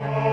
you